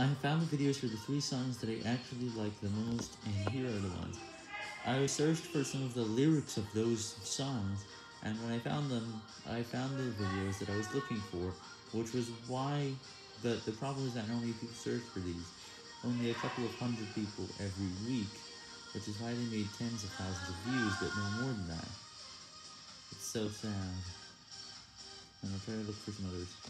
I found the videos for the three songs that I actually like the most, and here are the ones. I searched for some of the lyrics of those songs, and when I found them, I found the videos that I was looking for, which was why, but the problem is that not many people search for these, only a couple of hundred people every week, which is why they made tens of thousands of views, but no more than that. It's so sad. And I'll try to look for some others.